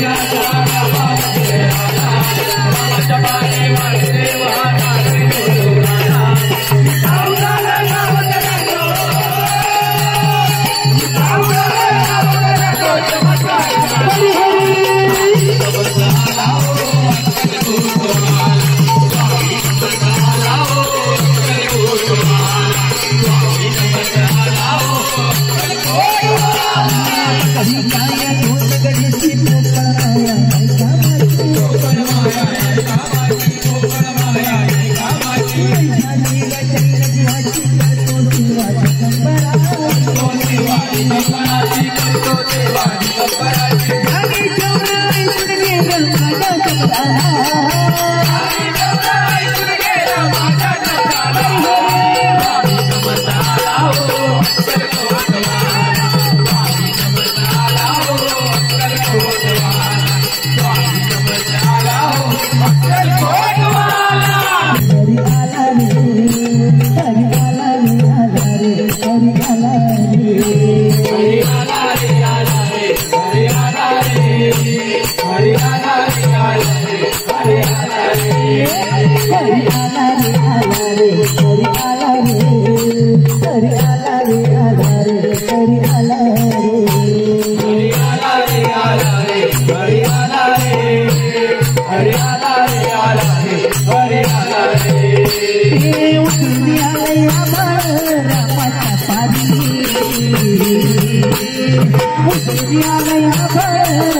Yeah. Yeah, yeah, yeah.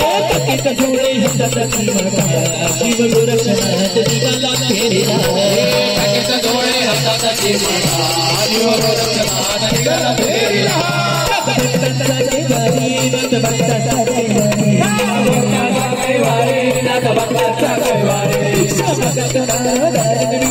के कठोरे हैं सतकी माता शिव गोरक्षना दिवाला तेरे के कठोरे हैं। सतकी माता शिव गोरक्षना दिवाला तेरे भक्त भक्त भक्त भक्त